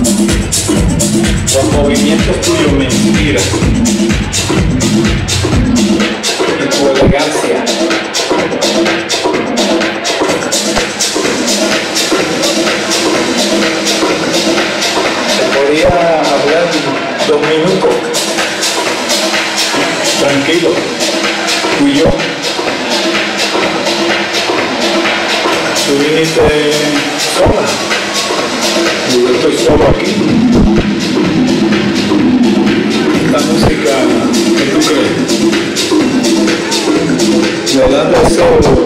Los movimientos tuyos me inspiran. Y tu elegancia. Te podía hablar dos minutos. Tranquilo. Tú y yo. Tú viniste sola. Yo estoy solo aquí. Esta música, ¿qué tú crees? Me da de bailar.